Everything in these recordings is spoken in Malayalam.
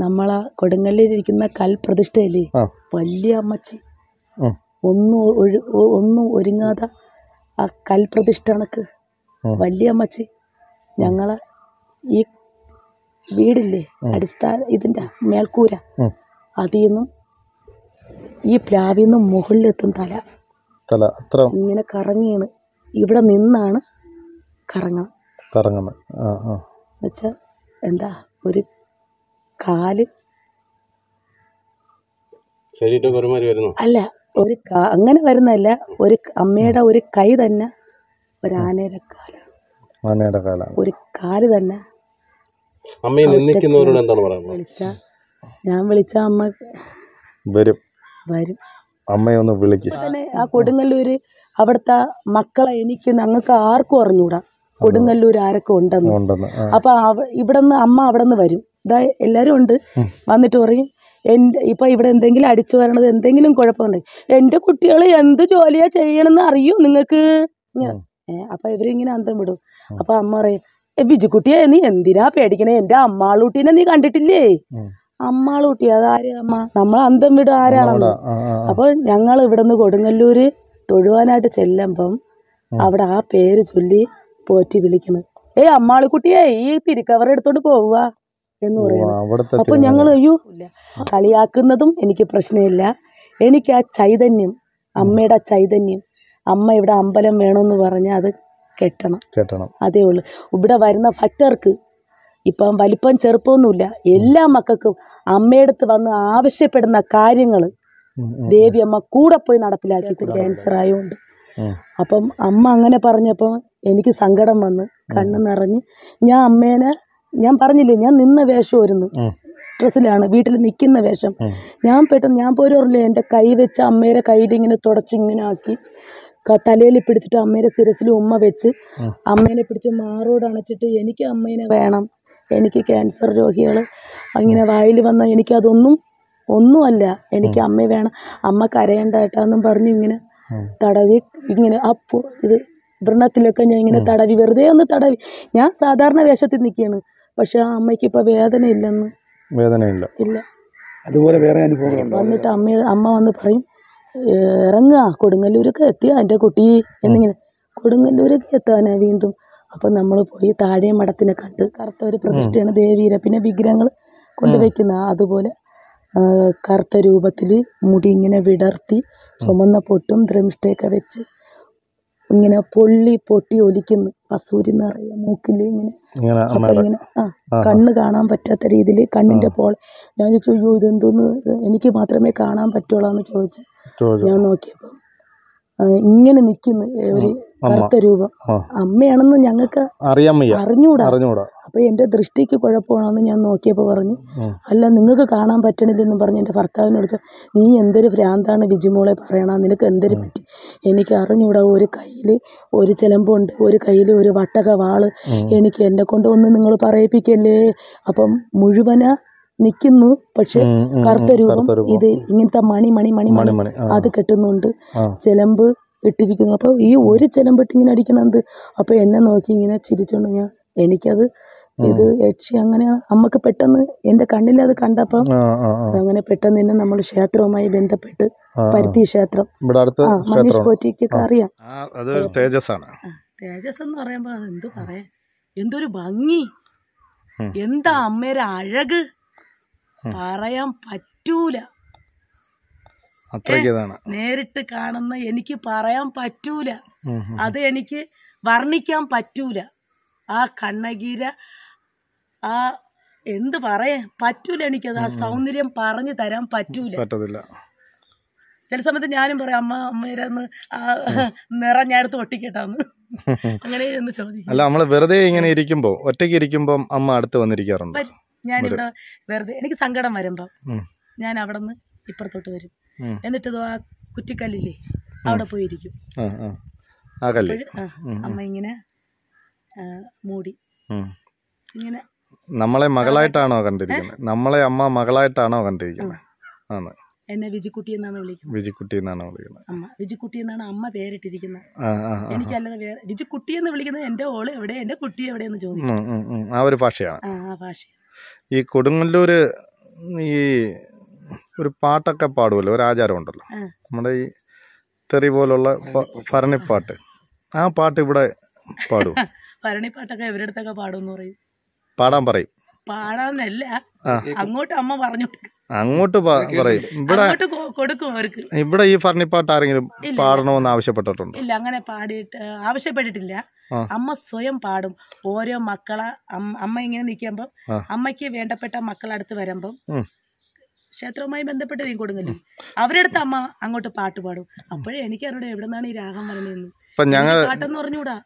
നമ്മളാ കൊടുങ്ങല്ലിരിക്കുന്ന കൽപ്രതിഷ്ഠയില്ലേ. വലിയ അമ്മച്ചി. ഒന്നും ഒഴു ഒന്നും ഒരുങ്ങാതെ ആ കൽപ്രതിഷ്ഠ കണക്ക്. വലിയ അമ്മച്ചി. ഞങ്ങളെ ഈ വീടില്ലേ. അടിസ്ഥാന ഇതിന്റെ മേൽക്കൂര. അതിൽ നിന്നും ഈ പ്ലാവിൽ നിന്നും മുകളിലെത്തും തല. തല. അത്ര ഇങ്ങനെ കറങ്ങിയാണ്. ഇവിടെ നിന്നാണ് കറങ്ങണം. ആ എന്നുവെച്ചാൽ എന്താ? ഒരു കാൽ. അല്ല ഒരു അങ്ങനെ വരുന്നല്ല ഒരു അമ്മയുടെ ഒരു കൈ തന്നെ ഒരു ആനയുടെ കാലാണ്. ആനയുടെ കാലാണ്. ഒരു കാൽ തന്നെ അമ്മയെ നിന്ദിക്കുന്നവരോട് എന്താണ് പറയുന്നത്? വിളിച്ച ഞാൻ വിളിച്ച അമ്മ വരും. വരും. അമ്മയൊന്ന് വിളിക്കും. ആ കൊടുങ്ങല്ലൂര് അവിടുത്തെ മക്കളെ എനിക്ക് ഞങ്ങൾക്ക് ആർക്കും അറിഞ്ഞൂടാ. കൊടുങ്ങല്ലൂർ ആരൊക്കെ ഉണ്ടെന്ന്. അപ്പൊ ഇവിടെ നിന്ന് അമ്മ അവിടെ നിന്ന് വരും. ഇതാ എല്ലാവരും ഉണ്ട്. വന്നിട്ട് പറയും എന്റെ ഇപ്പം ഇവിടെ എന്തെങ്കിലും അടിച്ചു വരണത് എന്തെങ്കിലും കുഴപ്പമുണ്ട്. എന്റെ കുട്ടികൾ എന്ത് ജോലിയാ ചെയ്യണമെന്ന് അറിയോ നിങ്ങൾക്ക്? അപ്പൊ ഇവരിങ്ങനെ അന്തം വിടും. അപ്പൊ അമ്മ പറയും "ഏ, ബിജുക്കുട്ടിയെ നീ എന്തിനാ പേടിക്കണേ? എന്റെ അമ്മാളൂട്ടീനെ നീ കണ്ടിട്ടില്ലേ. അമ്മാളൂട്ടി അതാര് അമ്മ? നമ്മൾ അന്തം വിടും ആരാണെന്ന്. ആ ആ ആ. അപ്പൊ ഞങ്ങൾ ഇവിടുന്ന് കൊടുങ്ങല്ലൂര് തൊഴുവാനായിട്ട് ചെല്ലുമ്പം അവിടെ ആ പേര് ചൊല്ലി പോറ്റി വിളിക്കണ് ഏ അമ്മാളിക്കുട്ടിയെ ഈ തിരിക്കവർ എടുത്തോണ്ട് പോവുക. എന്ന് പറയുന്നത് അപ്പോൾ ഞങ്ങൾ അയ്യോ കളിയാക്കുന്നതും എനിക്ക് പ്രശ്നമില്ല. എനിക്ക് ആ ചൈതന്യം അമ്മയുടെ ആ ചൈതന്യം അമ്മ ഇവിടെ അമ്പലം വേണമെന്ന് പറഞ്ഞാൽ അത് കെട്ടണം. കെട്ടണം. അതേ ഉള്ളൂ. ഇവിടെ വരുന്ന ഭക്തർക്ക് ഇപ്പം വലിപ്പം ചെറുപ്പമൊന്നുമില്ല. എല്ലാ മക്കൾക്കും അമ്മയടുത്ത് വന്ന് ആവശ്യപ്പെടുന്ന കാര്യങ്ങൾ. ദേവി അമ്മ കൂടെ പോയി നടപ്പിലാക്കിയത് ക്യാൻസർ ആയതുകൊണ്ട് അപ്പം അമ്മ അങ്ങനെ പറഞ്ഞപ്പോൾ എനിക്ക് സങ്കടം വന്ന് കണ്ണ് നിറഞ്ഞ് ഞാൻ അമ്മേനെ ഞാൻ പറഞ്ഞില്ലേ ഞാൻ നിന്ന വേഷമായിരുന്നു. ഡ്രസ്സിലാണ് വീട്ടിൽ നിൽക്കുന്ന വേഷം. ഞാൻ പെട്ടെന്ന് ഞാൻ ഓർമ്മയില്ല എന്റെ കൈ വെച്ച് അമ്മേരെ കയ്യിൽ ഇങ്ങനെ തുടച്ച് ഇങ്ങനെ ആക്കി തലയിൽ പിടിച്ചിട്ട് അമ്മേരെ സിരസിൽ ഉമ്മ വെച്ച് അമ്മേനെ പിടിച്ച് മാറോട് അണച്ചിട്ട് എനിക്ക് അമ്മേനെ വേണം. എനിക്ക് ക്യാൻസർ രോഗികൾ അങ്ങനെ വായിൽ വന്ന എനിക്കതൊന്നും ഒന്നുമല്ല എനിക്ക് അമ്മ വേണം. അമ്മ കരയേണ്ട ഏട്ടാന്നും പറഞ്ഞ് ഇങ്ങനെ തടവി ഇങ്ങനെ ആ ഇത് വൃണത്തിലൊക്കെ ഞാൻ ഇങ്ങനെ തടവി വെറുതെ ഒന്ന് തടവി. ഞാൻ സാധാരണ വേഷത്തിൽ നിൽക്കുകയാണ്. പക്ഷെ ആ അമ്മയ്ക്ക് ഇപ്പൊ വേദന ഇല്ലെന്ന് വേദനയില്ല. ഇല്ല. അതുപോലെ വേറെ അനുഭവങ്ങളുണ്ടോ വന്നിട്ട് അമ്മ അമ്മ വന്ന് പറയും "ഏ, ഇറങ്ങുക കൊടുങ്ങല്ലൂരൊക്കെ എത്തിയ എന്റെ കുട്ടി എന്നിങ്ങനെ. കൊടുങ്ങല്ലൂരൊക്കെ എത്താനാ വീണ്ടും? അപ്പം നമ്മൾ പോയി താഴെ മഠത്തിനെ കണ്ട് കറുത്ത ഒരു പ്രതിഷ്ഠയാണ് ദേവീര. പിന്നെ വിഗ്രഹങ്ങൾ കൊണ്ടുവയ്ക്കുന്ന അതുപോലെ കറുത്ത രൂപത്തിൽ മുടി ഇങ്ങനെ വിടർത്തി ചുമന്ന പൊട്ടും ദ്രംഷ്ടയൊക്കെ വെച്ച് ഇങ്ങനെ പൊള്ളി പൊട്ടി ഒലിക്കുന്നു. വസൂരി നിറയെ മൂക്കിൽ ഇങ്ങനെ. ഇങ്ങനെ അപ്പൊ ഇങ്ങനെ ആ കണ്ണ് കാണാൻ പറ്റാത്ത രീതിയിൽ കണ്ണിന്റെ പോൾ. ഞാൻ ചോദിച്ചു അയ്യോ ഇതെന്തോന്ന്? എനിക്ക് മാത്രമേ കാണാൻ പറ്റുള്ളൂ എന്ന് ചോദിച്ചു. ഞാൻ നോക്കിയപ്പോൾ ഇങ്ങനെ നിൽക്കുന്നു ഒരു. കറുത്ത രൂപം. അമ്മയാണെന്ന് ഞങ്ങൾക്ക് അറിയാൻ വയ്യ അറിഞ്ഞൂടാ. അറിഞ്ഞൂടാ. അപ്പൊ എന്റെ ദൃഷ്ടിക്ക് കുഴപ്പമാണെന്ന് ഞാൻ നോക്കിയപ്പോൾ പറഞ്ഞു. അല്ല നിങ്ങൾക്ക് കാണാൻ പറ്റണില്ലെന്ന് പറഞ്ഞ് എന്റെ ഭർത്താവിനോട് ചോദിച്ചു നീ എന്തൊരു ഭ്രാന്താണ് ബിജുമോളെ പറയണ? നിനക്ക് എന്തൊരു പറ്റി? എനിക്ക് അറിഞ്ഞൂടാ. ഒരു കയ്യിൽ ഒരു ചിലമ്പുണ്ട് ഒരു കയ്യിൽ ഒരു വട്ടക വാൾ. എനിക്ക് എന്നെ കൊണ്ട് ഒന്ന് നിങ്ങൾ പറയിപ്പിക്കല്ലേ? അപ്പം മുഴുവന നിൽക്കുന്നു പക്ഷെ കറുത്ത രൂപം. ഇത് ഇങ്ങനത്തെ മണി മണി മണി മണി അത് കെട്ടുന്നുണ്ട്. ചിലമ്പ് ഇട്ടിരിക്കുന്നു. അപ്പോൾ ഈ ഒരു ചിലമ്പിട്ട് ഇങ്ങനെ അടിക്കണത് അപ്പോൾ എന്നെ നോക്കി ഇങ്ങനെ ചിരിച്ചോണ്ട് ഞാൻ എനിക്കത് ഇത് യക്ഷി അങ്ങനെയാണ്. അമ്മയ്ക്ക് പെട്ടെന്ന് എന്റെ കണ്ണിൽ അത് കണ്ടപ്പോൾ. അങ്ങനെ പെട്ടെന്ന് തന്നെ നമ്മൾ ക്ഷേത്രവുമായി ബന്ധപ്പെട്ട്. പരുത്തി ക്ഷേത്രം. മനീഷ് പോറ്റിക്കൊക്കെ അറിയാം. തേജസ്സാണ്. തേജസ് എന്ന് പറയുമ്പോൾ അത് എന്ത് പറയാ എന്തൊരു ഭംഗി. എന്താ അമ്മേരെ അഴക്. പറയാൻ പറ്റൂല. നേരിട്ട് കാണുന്ന എനിക്ക് പറയാൻ പറ്റൂല. അത് എനിക്ക് വർണിക്കാൻ പറ്റൂല. ആ കണ്ണകീര ആ എന്ത് പറയാൻ പറ്റൂല എനിക്കത്. ആ സൗന്ദര്യം പറഞ്ഞു തരാൻ പറ്റൂല. പറ്റത്തില്ല. ചില സമയത്ത് ഞാനും പറയാം അമ്മ അമ്മയുടെ നിറം ഞാൻ എടുത്ത് ഒട്ടിക്കട്ടാന്ന്. അങ്ങനെ എന്ന് ചോദിക്കും. അല്ല നമ്മൾ വെറുതെ ഇങ്ങനെ ഇരിക്കുമ്പോ ഒറ്റയ്ക്ക് ഇരിക്കുമ്പോ അമ്മ അടുത്ത് വന്നിരിക്കാറുണ്ട്. ഞാനിവിടെ വെറുതെ എനിക്ക് സങ്കടം വരുമ്പോ ഞാൻ അവിടെ നിന്ന് ഇപ്പുറത്തോട്ട് വരും. എന്നിട്ട് ആ കുറ്റിക്കല്ലില്ലേ അവിടെ പോയിരിക്കും. അമ്മ ഇങ്ങനെ മൂടി. ഇങ്ങനെ. നമ്മളെ മകളായിട്ടാണോ കണ്ടിരിക്കുന്നത്? നമ്മളെ അമ്മ മകളായിട്ടാണോ കണ്ടിരിക്കുന്നത്? ആണ്. എന്നെ വിജിക്കുട്ടി എന്നാണ് വിളിക്കുന്നത്. വിജിക്കുട്ടി എന്നാണ് വിളിക്കുന്നത്? അമ്മ. വിജിക്കുട്ടി എന്നാണ് അമ്മ പേരിട്ടിരിക്കുന്നത്. എനിക്കല്ലാതെ വേറെ വിജിക്കുട്ടി എന്ന് വിളിക്കുന്നത് എന്റെ ഓൾ എവിടെ എന്റെ കുട്ടി എവിടെയെന്ന് ചോദിക്കും. ആ ഒരു ഭാഷയാണ്. ആ ഭാഷ ഈ കൊടുങ്ങല്ലൂര് ഈ ഒരു പാട്ടൊക്കെ പാടുമല്ലോ ഒരു ആചാരം ഉണ്ടല്ലോ. നമ്മുടെ ഈ തെറി പോലുള്ള ഭരണിപ്പാട്ട്. ആ പാട്ട് ഇവിടെ പാടും. ഭരണിപ്പാട്ടൊക്കെ ഇവരടുത്തൊക്കെ പാടുമെന്ന് പറയും. പാടാൻ പറയും. പാടാന്നല്ല. അങ്ങോട്ട് അമ്മ പറഞ്ഞു അങ്ങോട്ട് പ- പറയും. ഇവിടെ കൊടുക്കും അവർക്ക്. ഇവിടെ ഈ ഭരണിപ്പാട്ട് ആരെങ്കിലും. പാടണമെന്ന് ആവശ്യപ്പെട്ടിട്ടുണ്ട്? ഇല്ല അങ്ങനെ പാടിയിട്ട് ആവശ്യപ്പെട്ടിട്ടില്ല. അമ്മ സ്വയം പാടും. ഓരോ മക്കളെ അമ്മ- ഇങ്ങനെ നിൽക്കുമ്പോൾ. അമ്മയ്ക്ക് വേണ്ടപ്പെട്ട മക്കളടുത്ത് വരുമ്പം. ക്ഷേത്രവുമായി ബന്ധപ്പെട്ട് കൊടുങ്ങല്ലോ? അവരുടെ അടുത്ത് അമ്മ അങ്ങോട്ട് പാട്ട് പാടും. അപ്പോഴേ എനിക്കറിയുടെ എവിടെ നിന്നാണ് ഈ രാഗം വരുന്നതെന്ന് ഇപ്പൊ ഞങ്ങൾ എനിക്ക്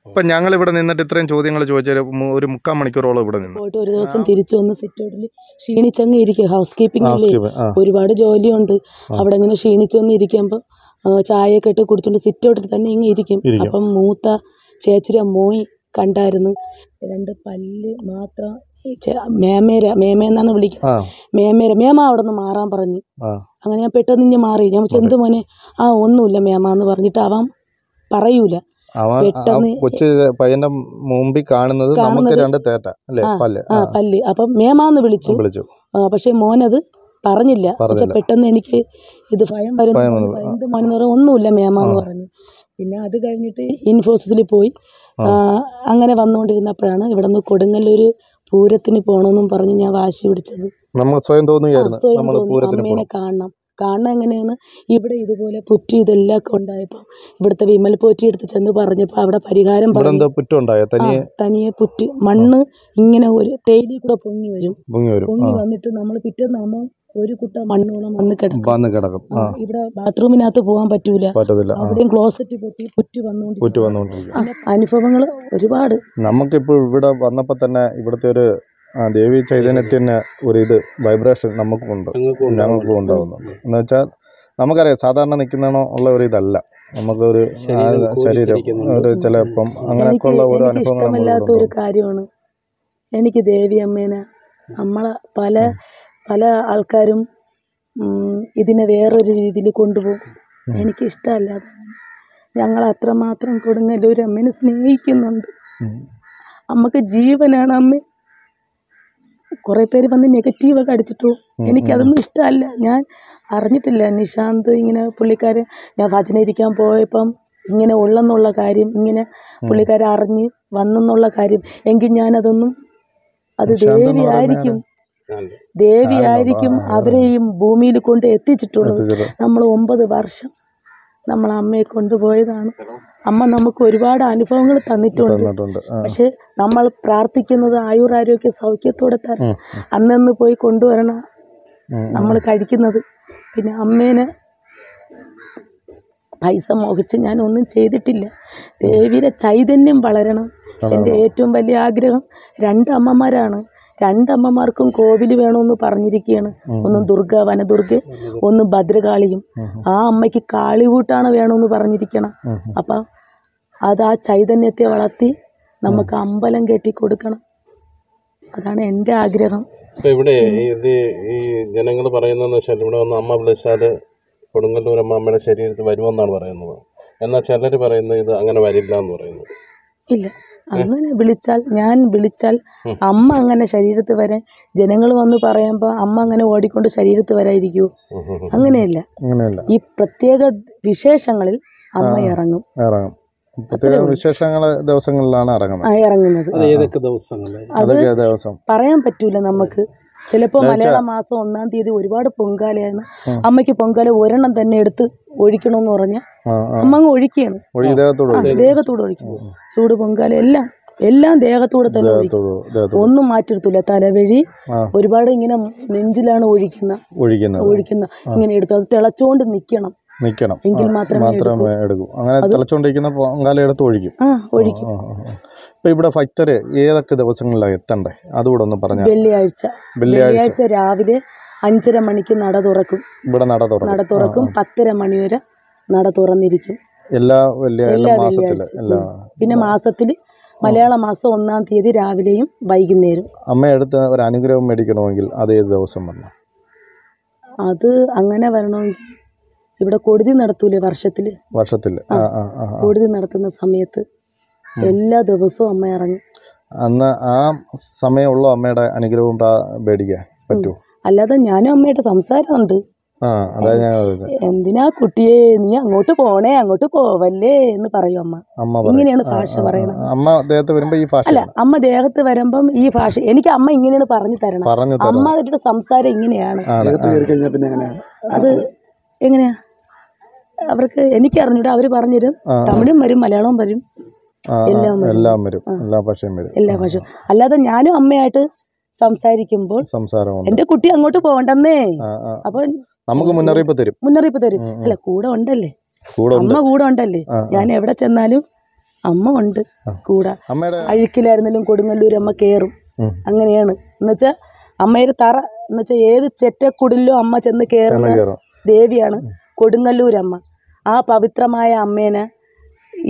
ഇപ്പൊ ഇവിടെ നിന്നിട്ട് ഇത്രയും ചോദ്യങ്ങൾ ചോദിച്ചാൽ ഒരു മുക്കാൽ മണിക്കൂറോളം ഇവിടെ നിന്ന്. പോയിട്ട് ഒരു ദിവസം തിരിച്ചു വന്ന് സിറ്റൗട്ടിൽ ക്ഷീണിച്ചങ്ങ് ഇരിക്കുക. ഹൗസ് കീപ്പിംഗ് അല്ലേ ഒരുപാട് ജോലിയുണ്ട്. അവിടെ ഇങ്ങനെ ക്ഷീണിച്ചു വന്ന് ഇരിക്കുമ്പോൾ ചായയൊക്കെ ഇട്ട് കുടിച്ചോണ്ട് സിറ്റൗട്ടിൽ തന്നെ ഇങ്ങനെ ഇരിക്കും. അപ്പം മൂത്ത ചേച്ചിരി മോയി കണ്ടായിരുന്നു. രണ്ട് പല്ല് മാത്രം മേമേര മേമേന്നാണ് വിളിക്കുന്നത്. മേമേര മേമ അവിടെ നിന്ന് മാറാൻ പറഞ്ഞു. അങ്ങനെ ഞാൻ പെട്ടെന്ന് ഇഞ്ഞ് മാറി. ഞാൻ വെച്ചാൽ എന്ത് മോനെ? ആ ഒന്നുമില്ല മേമ എന്ന് പറഞ്ഞിട്ട് അവൻ പറയൂല. അവൻ ആ പെട്ടെന്ന് കൊച്ചു പയ്യന്റെ മുമ്പിൽ കാണുന്നത് നമുക്ക് കാണുന്നത് രണ്ട് തേറ്റ അല്ലേ? പല്ല്. ആ ആ, പല്ല്. അപ്പം മേമാന്ന് വിളിച്ചു. വിളിച്ചു. പക്ഷെ മോനത് പറഞ്ഞില്ല. പക്ഷെ. പെട്ടെന്ന് എനിക്ക് ഇത് ഭയം വരുന്നു. എന്ത് മോനെന്ന് പറയാൻ ഒന്നുമില്ല മേമ എന്ന് പറഞ്ഞു. പിന്നെ അത് കഴിഞ്ഞിട്ട് ഇൻഫോസിസിൽ പോയി. അങ്ങനെ വന്നുകൊണ്ടിരുന്നപ്പോഴാണ് ഇവിടെ നിന്ന് കൊടുങ്ങല്ലൂർ പൂരത്തിന് പോകണമെന്നും പറഞ്ഞ് ഞാൻ വാശി പിടിച്ചത്. നമുക്ക് സ്വയം തോന്നുകയായിരുന്നു സ്വയം നമ്മൾ തോന്നി. അമ്മേനെ കാണണം. കാണണം എങ്ങനെയാണ് ഇവിടെ ഇതുപോലെ പുറ്റി ഇതെല്ലാം ഒക്കെ ഉണ്ടായപ്പോൾ ഇവിടുത്തെ വിമൽ പോറ്റി എടുത്ത് ചെന്ന് പറഞ്ഞപ്പോൾ അവിടെ പരിഹാരം പറഞ്ഞു. തനിയെ? പുറ്റ്. മണ്ണ് ഇങ്ങനെ ഒരു തേടി കൂടെ പൊങ്ങി വരും. പൊങ്ങി വരും. പൊങ്ങി പിറ്റേന്ന് വന്നിട്ട് നമ്മൾ ഒരു കുട്ട മണ്ണോളം വന്ന് കിടക്കും. വന്ന് കിടക്കും. ഇവിടെ ബാത്റൂമിനകത്ത് പോകാൻ പറ്റൂല. പറ്റത്തില്ല. അവിടെയും ക്ലോസറ്റ് പൊട്ടി പുറ്റ് പുറ്റ് വന്നുകൊണ്ട് വന്നുകൊണ്ടിരിക്കും അനുഭവങ്ങൾ ഒരുപാട്. നമുക്കിപ്പോൾ ഇവിടെ വന്നപ്പോൾ തന്നെ ഇവിടുത്തെ ഒരു ദേവി ചൈതന്യത്തിന് ഒരു ഇത് വൈബ്രേഷൻ നമുക്കുണ്ട്. ഞങ്ങൾക്കും ഉണ്ടാവും. ഞങ്ങൾക്കും ഉണ്ടാവുന്നുണ്ട് എന്ന് വെച്ചാൽ നമുക്കറിയാം സാധാരണ നിൽക്കുന്നതാണോ ഉള്ള ഒരു ഇതല്ല. നമുക്കൊരു ശരീരം ഒരു ചിലപ്പം അങ്ങനെയൊക്കെ എനിക്ക് ഉള്ള ഓരോ അനുഭവങ്ങൾ ഒരു. കാര്യമാണ്. എനിക്ക് ദേവി അമ്മേനെ നമ്മളെ പല പല ആൾക്കാരും ഇതിനെ വേറൊരു രീതിയിൽ കൊണ്ടുപോകും. എനിക്കിഷ്ടമല്ല. ഞങ്ങൾ അത്രമാത്രം കൊടുങ്ങല്ലൂർ അമ്മേനെ സ്നേഹിക്കുന്നുണ്ട്. അമ്മയ്ക്ക് ജീവനാണ് അമ്മ. കുറേ പേര് വന്ന് നെഗറ്റീവൊക്കെ അടിച്ചിട്ടു. എനിക്കതൊന്നും ഇഷ്ടമല്ല. ഞാൻ അറിഞ്ഞിട്ടില്ല. നിശാന്ത് ഇങ്ങനെ പുള്ളിക്കാരൻ ഞാൻ ഭജന ഇരിക്കാൻ പോയപ്പം ഇങ്ങനെ ഉള്ളെന്നുള്ള കാര്യം ഇങ്ങനെ പുള്ളിക്കാരൻ അറിഞ്ഞ് വന്നെന്നുള്ള കാര്യം. എങ്കിൽ ഞാനതൊന്നും അത് നിശാന്ത് എന്ന് അവരെയും ഭൂമിയിൽ കൊണ്ട് എത്തിച്ചിട്ടുള്ളത്. നമ്മൾ ഒമ്പത് വർഷം നമ്മൾ അമ്മയെ കൊണ്ടുപോയതാണ്. അമ്മ നമുക്ക് ഒരുപാട് അനുഭവങ്ങൾ തന്നിട്ടുണ്ട്. പക്ഷെ നമ്മൾ പ്രാർത്ഥിക്കുന്നത് ആയുർ ആരോഗ്യ സൗഖ്യത്തോടെ തരണം അന്നന്ന് പോയി കൊണ്ടുവരണ നമ്മൾ കഴിക്കുന്നത്. പിന്നെ അമ്മേനെ പൈസ മോഹിച്ച് ഞാൻ ഒന്നും ചെയ്തിട്ടില്ല. ദേവിയുടെ ചൈതന്യം വളരണം. എന്റെ ഏറ്റവും വലിയ ആഗ്രഹം രണ്ട് അമ്മമാരാണ്. രണ്ടമ്മമാർക്കും കോവിൽ വേണമെന്ന് പറഞ്ഞിരിക്കുകയാണ് ഒന്ന് ദുർഗ വനദുർഗ ഒന്ന് ഭദ്രകാളിയും. ആ അമ്മയ്ക്ക് കാളികൂട്ടാണ് വേണമെന്ന് പറഞ്ഞിരിക്കണം. അപ്പൊ അത് ആ ചൈതന്യത്തെ വളർത്തി നമുക്ക് അമ്പലം കെട്ടി കൊടുക്കണം അതാണ് എന്റെ ആഗ്രഹം. ഇപ്പൊ ഇവിടെ ഇത് ഈ ജനങ്ങൾ പറയുന്നതെന്ന് വെച്ചാൽ ഇവിടെ വന്ന് അമ്മ വിളിച്ചാൽ കൊടുങ്ങല്ലൂർ അമ്മയുടെ ശരീരത്തിൽ വരുമെന്നാണ് പറയുന്നത്. എന്നാൽ ചിലർ പറയുന്നത് ഇത് അങ്ങനെ വരില്ല എന്ന് പറയുന്നു. ഇല്ല. അങ്ങനെ വിളിച്ചാൽ ഞാൻ വിളിച്ചാൽ അമ്മ അങ്ങനെ ശരീരത്ത് വരെ ജനങ്ങൾ വന്ന് പറയുമ്പോൾ അമ്മ അങ്ങനെ ഓടിക്കൊണ്ട് ശരീരത്ത് വരായിരിക്കൂ. അങ്ങനെയല്ല. അങ്ങനെയല്ല. ഈ പ്രത്യേക വിശേഷങ്ങളിൽ അമ്മ ഇറങ്ങും. ഇറങ്ങും. പ്രത്യേക വിശേഷങ്ങളെ ദിവസങ്ങളിലാണ് ഇറങ്ങുന്നത്. ആ ഇറങ്ങുന്നത്. അത് പറയാൻ പറ്റൂല നമുക്ക്. ചിലപ്പോൾ മലയാള മാസം ഒന്നാം തീയതി ഒരുപാട് പൊങ്കാലയായിരുന്നു അമ്മയ്ക്ക് പൊങ്കാല ഒരെണ്ണം തന്നെ എടുത്ത് ഒഴിക്കണമെന്ന് പറഞ്ഞ അമ്മ അങ്ങ് ഒഴിക്കുകയാണ്. ദേഹത്തോടെ ഒഴിക്കും. ചൂട് പൊങ്കാല എല്ലാം എല്ലാം ദേഹത്തോടെ തന്നെ ഒഴിക്കും. ദേഹത്തോട് ഒന്നും മാറ്റിയെടുത്തില്ല തലവഴി. ഒരുപാട് ഇങ്ങനെ നെഞ്ചിലാണ് ഒഴിക്കുന്ന ഒഴിക്കുന്ന ഇങ്ങനെ എടുത്ത് അത് തിളച്ചുകൊണ്ട് നിൽക്കണം നിൽക്കണം എങ്കിൽ മാത്രമേ മാത്രമേ എടുക്കൂ. അങ്ങനെ തിളച്ചുകൊണ്ടിരിക്കുന്ന പൊങ്കാല എടുത്ത് ഒഴിക്കും. ആ ഒഴിക്കും. ഇപ്പൊ ഇവിടെ ഭക്തര് ഏതൊക്കെ ദിവസങ്ങളിലാണ് എത്തണ്ടേ? അതുകൂടെ ഒന്ന് പറഞ്ഞു. വെള്ളിയാഴ്ച. വെള്ളിയാഴ്ച. രാവിലെ അഞ്ചര മണിക്ക് നട തുറക്കും. ഇവിടെ നട തുറക്കും. നട തുറക്കും. പത്തര മണി വരെ നട തുറന്നിരിക്കും. എല്ലാ വെള്ളിയാഴ്ച. പിന്നെ മാസത്തിൽ മലയാള മാസം ഒന്നാം തീയതി രാവിലെയും വൈകുന്നേരം. അമ്മയെടുത്ത് ഒരു അനുഗ്രഹം മേടിക്കണമെങ്കിൽ അത് ഏത് ദിവസം വരണം? അത് അങ്ങനെ വരണമെങ്കിൽ ഇവിടെ കൊടുതി നടത്തൂലേ വർഷത്തിൽ? വർഷത്തിൽ. കൊടുതി നടത്തുന്ന സമയത്ത് എല്ലാ ദിവസവും അമ്മ ഇറങ്ങി. അന്ന് ആ സമയമുള്ള അമ്മയുടെ അനുഗ്രഹവും പറ്റുമോ അല്ലാതെ ഞാനും അമ്മയായിട്ട് സംസാരമുണ്ട്. എന്തിനാ കുട്ടിയെ നീ അങ്ങോട്ട് പോണേ അങ്ങോട്ട് പോവല്ലേ എന്ന് പറയും അമ്മ. അമ്മ ഇങ്ങനെയാണ് ഭാഷ. പറയണത്. അമ്മ വരുമ്പോ ഈ ഭാഷ അല്ല അമ്മ ദേഹത്ത് വരുമ്പം ഈ ഭാഷ എനിക്ക് അമ്മ ഇങ്ങനെയാണ് പറഞ്ഞു തരണം പറഞ്ഞു തരും അമ്മ അതിന്റെ സംസാരം ഇങ്ങനെയാണ്. അത് എങ്ങനെയാ? അവർക്ക് എനിക്ക് അറിഞ്ഞൂടെ അവർ പറഞ്ഞുതരും. തമിഴും വരും മലയാളവും വരും. എല്ലാം. എല്ലാം വരും. എല്ലാ ഭാഷയും വരും. എല്ലാ ഭാഷയും. അല്ലാതെ ഞാനും അമ്മയായിട്ട് സംസാരിക്കുമ്പോൾ എന്റെ കുട്ടി അങ്ങോട്ട് പോകണ്ടെന്നേ. അപ്പൊ നമുക്ക് മുന്നറിയിപ്പ് തരും. മുന്നറിയിപ്പ് തരും. അല്ല കൂടെ ഉണ്ടല്ലേ? അമ്മ കൂടെ ഉണ്ടല്ലേ. ഞാൻ എവിടെ ചെന്നാലും അമ്മ ഉണ്ട്. കൂടെ. അഴുക്കിലായിരുന്നാലും കൊടുങ്ങല്ലൂർ അമ്മ കേറും. അങ്ങനെയാണ്. എന്നുവെച്ചാൽ അമ്മയുടെ തറ എന്നുവെച്ചാൽ ഏത് ചെറ്റക്കുടിലും അമ്മ ചെന്ന് കേറും. കയറുന്ന ദേവിയാണ് കൊടുങ്ങല്ലൂർ അമ്മ ആ പവിത്രമായ അമ്മേനെ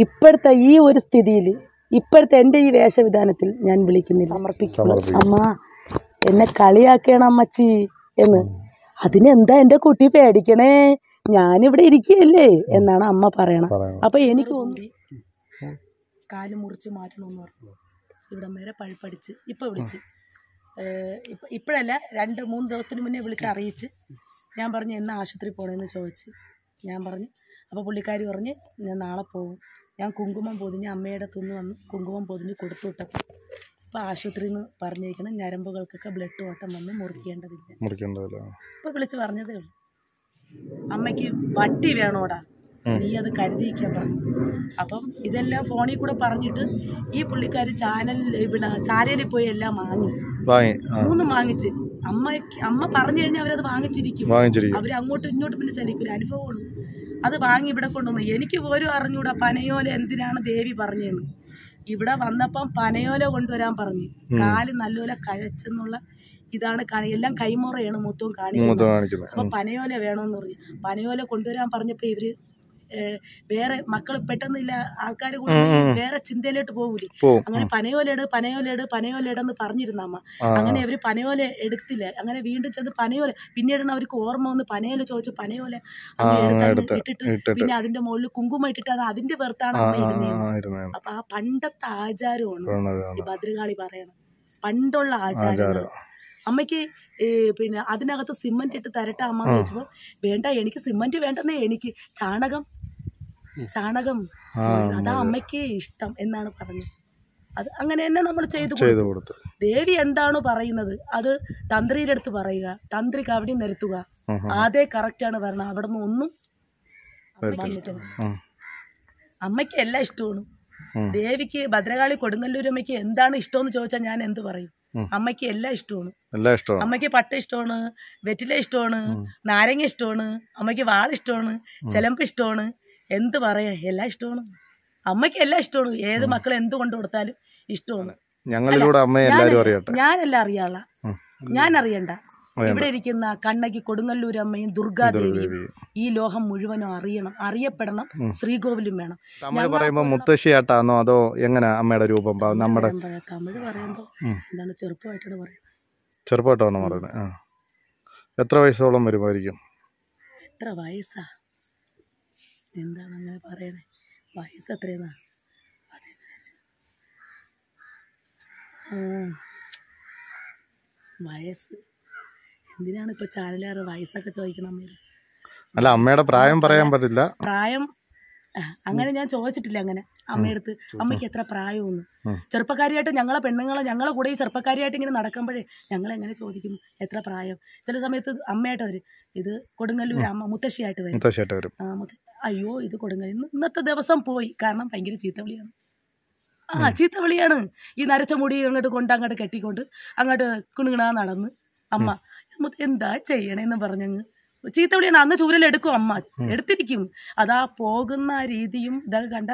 ഇപ്പോഴത്തെ ഈ ഒരു സ്ഥിതിയിൽ ഇപ്പോഴത്തെ എന്റെ ഈ വേഷവിധാനത്തിൽ ഞാൻ വിളിക്കുന്നില്ല. സമർപ്പിക്കുന്നു. അമ്മ എന്നെ കളിയാക്കണം അമ്മച്ചി എന്ന്. അതിനെന്താ എന്റെ കുട്ടി പേടിക്കണേ? ഞാനിവിടെ ഇരിക്കുകയല്ലേ എന്നാണ് അമ്മ പറയണം. അപ്പൊ എനിക്ക് തോന്നി കാൽ മുറിച്ച് മാറ്റണമെന്ന് പറഞ്ഞു. ഇവിടെ വരെ പഴുപ്പടിച്ച് ഇപ്പൊ വിളിച്ച്. ഏഹ് ഇപ്പോഴല്ല രണ്ട് മൂന്ന് ദിവസത്തിന് മുന്നേ വിളിച്ച് അറിയിച്ച് ഞാൻ പറഞ്ഞു എന്നാ ആശുപത്രി പോകണമെന്ന് ചോദിച്ച്. ഞാൻ പറഞ്ഞു അപ്പോൾ പുള്ളിക്കാരി പറഞ്ഞ് ഞാൻ നാളെ പോകും ഞാൻ കുങ്കുമം പൊതിഞ്ഞ് അമ്മയുടെ തിന്ന് വന്ന് കുങ്കുമം പൊതിഞ്ഞ് കൊടുത്തു വിട്ടപ്പോൾ ഇപ്പോൾ ആശുപത്രിയിൽ നിന്ന് പറഞ്ഞിരിക്കണം ഞരമ്പുകൾക്കൊക്കെ ബ്ലഡ് ഓട്ടം വന്ന് മുറിക്കേണ്ടതില്ല. മുറിക്കേണ്ടതില്ല. ഇപ്പോൾ വിളിച്ച് പറഞ്ഞതേ ഉള്ളൂ. അമ്മയ്ക്ക് വട്ടി വേണോടാ. നീ അത് കരുതിയിരിക്കാൻ പറഞ്ഞു അപ്പം ഇതെല്ലാം ഫോണിൽ കൂടെ പറഞ്ഞിട്ട് ഈ പുള്ളിക്കാർ ചാനൽ പിന്നെ ചാരയിൽ പോയി എല്ലാം വാങ്ങി. മൂന്ന് വാങ്ങിച്ച്. അമ്മ അമ്മ പറഞ്ഞു കഴിഞ്ഞാൽ അവരത് വാങ്ങിച്ചിരിക്കും. അവർ അങ്ങോട്ടും ഇങ്ങോട്ടും പിന്നെ ചലിക്കും ഒരു അനുഭവമാണ് അത് വാങ്ങി ഇവിടെ കൊണ്ടുവന്നു. എനിക്ക് പോലും അറിഞ്ഞൂടാ പനയോല എന്തിനാണ് ദേവി പറഞ്ഞതെന്ന് ഇവിടെ വന്നപ്പം പനയോല കൊണ്ടുവരാൻ പറഞ്ഞു. കാൽ നല്ലപോലെ കഴച്ചെന്നുള്ള ഇതാണ് കാണി എല്ലാം കൈമുറയാണ് മൊത്തവും കാണിക്കുന്നത്. അപ്പൊ പനയോല വേണമെന്ന് പറഞ്ഞു. പനയോല കൊണ്ടുവരാൻ പറഞ്ഞപ്പോ ഇവർ വേറെ മക്കൾ പെട്ടെന്നില്ല ആൾക്കാർ കൂടി. വേറെ ചിന്തയിലോട്ട് പോകൂലേ. അങ്ങനെ പനയോലയിട് പനയോലയിട് പനയോലയിടെന്ന് പറഞ്ഞിരുന്ന അമ്മ. അങ്ങനെ അവർ പനയോല എടുത്തില്ല. അങ്ങനെ വീണ്ടും ചെന്ന് പനയോല പിന്നീടാണ് അവർക്ക് ഓർമ്മ വന്ന് പനയോല ചോദിച്ചു പനയോല ഇട്ടിട്ട് പിന്നെ അതിന്റെ മുകളിൽ കുങ്കുമ ഇട്ടിട്ട് അത് അതിന്റെ പുറത്താണ് അമ്മ ഇരുന്നത് അപ്പൊ ആ പണ്ടത്തെ ആചാരമാണ് ഈ ഭദ്രകാളി പറയണം പണ്ടുള്ള ആചാരം. അമ്മയ്ക്ക് പിന്നെ അതിനകത്ത് സിമന്റ് ഇട്ട് തരട്ടെ അമ്മ എന്ന് വേണ്ട എനിക്ക് സിമന്റ് വേണ്ടെന്നേ എനിക്ക്. ചാണകം ചാണകം. അതാ അമ്മയ്ക്ക് ഇഷ്ടം എന്നാണ് പറഞ്ഞത്. അത് അങ്ങനെ തന്നെ നമ്മൾ ചെയ്തു കൊടുത്തു. ദേവി എന്താണോ പറയുന്നത് അത് തന്ത്രിയുടെ അടുത്ത് പറയുക. തന്ത്രി കവടി നിരത്തുക. ഉം, കറക്റ്റ് അതേ കറക്റ്റാണ് പറഞ്ഞത്. അവിടെ നിന്ന് ഒന്നും അമ്മയ്ക്ക് എല്ലാം ഇഷ്ടമാണ്. ദേവിക്ക് ഭദ്രകാളി കൊടുങ്ങല്ലൂർ അമ്മയ്ക്ക് എന്താണ് ഇഷ്ടമെന്ന് ചോദിച്ചാൽ ഞാൻ എന്ത് പറയും? അമ്മയ്ക്ക് എല്ലാം ഇഷ്ടമാണ്. എല്ലാം ഇഷ്ടമാണ്. അമ്മയ്ക്ക് പട്ട ഇഷ്ടമാണ് വെറ്റില ഇഷ്ടമാണ് നാരങ്ങ ഇഷ്ടമാണ് അമ്മയ്ക്ക് വാൾ ഇഷ്ടമാണ് ചിലമ്പ് ഇഷ്ടമാണ് എന്ത് പറയാ? എല്ലാം ഇഷ്ടമാണ്. അമ്മയ്ക്ക് എല്ലാം ഇഷ്ടമാണ്. ഏത് മക്കൾ എന്ത് കൊണ്ടു കൊടുത്താലും ഇഷ്ടമാണ്. ഞങ്ങളിലൂടെ ഞാനല്ല അറിയാള. ഞാൻ അറിയണ്ട. ഇവിടെ ഇരിക്കുന്ന കണ്ണകി കൊടുങ്ങല്ലൂർ അമ്മയും ദുർഗാദേവിയും ഈ ലോഹം മുഴുവനും അറിയണം. അറിയപ്പെടണം. ശ്രീകോവിലും വേണം. തമിഴ് പറയുമ്പോ മുത്തശ്ശിയാട്ടാന്നോ അതോ എങ്ങനെ അമ്മയുടെ രൂപം? നമ്മുടെ തമിഴ് പറയുമ്പോ എന്താണ് ചെറുപ്പമായിട്ടാണ് പറയുന്നത്. ചെറുപ്പമായിട്ടാണോ പറയുന്നത്? എത്ര വയസ്സോളം വരുമായിരിക്കും? എത്ര വയസ്സാ? എന്താണ് അങ്ങനെ പറയണേ? വയസ്സ് എത്രയെന്നാ? വയസ്സ്. എന്തിനാണ് ഇപ്പൊ ചാനലുകാർ വയസ്സൊക്കെ ചോദിക്കണം അമ്മയുടെ? അല്ല അമ്മയുടെ പ്രായം പറയാൻ പറ്റില്ല. പ്രായം അങ്ങനെ ഞാൻ ചോദിച്ചിട്ടില്ല അങ്ങനെ അമ്മയടുത്ത്. അമ്മയ്ക്ക് എത്ര പ്രായമൊന്നും. ചെറുപ്പക്കാരിയായിട്ട് ഞങ്ങളെ പെണ്ണുങ്ങളെ ഞങ്ങളെ കൂടെ ഈ ചെറുപ്പക്കാരിയായിട്ട് ഇങ്ങനെ നടക്കുമ്പോഴേ ഞങ്ങൾ എങ്ങനെ ചോദിക്കും? എത്ര പ്രായം? ചില സമയത്ത് അമ്മയായിട്ട് വരും. ഇത് കൊടുങ്ങല്ലൂർ അമ്മ മുത്തശ്ശിയായിട്ട് വരും. അയ്യോ ഇത് കൊടുങ്ങല്ലൂർ ഇന്നത്തെ ദിവസം പോയി. കാരണം ഭയങ്കര ചീത്തവിളിയാണ്. ആ ചീത്തവിളിയാണ്. ഈ നരച്ച മുടി അങ്ങോട്ട് കൊണ്ട് അങ്ങോട്ട് കെട്ടിക്കൊണ്ട് അങ്ങോട്ട് കുണുങ്ങണ നടന്ന്. അമ്മ നമുക്ക് എന്താ ചെയ്യണേന്ന് പറഞ്ഞങ്ങ്. ചീത്തവിളിയാണ്. അന്ന് ചൂരലെടുക്കും അമ്മ. എടുത്തിരിക്കും. അതാ പോകുന്ന രീതിയും ഇതൊക്കെ കണ്ട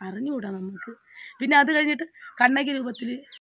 അറിഞ്ഞുകൂടാ നമുക്ക് പിന്നെ അത് കഴിഞ്ഞിട്ട് കണ്ണകി രൂപത്തിൽ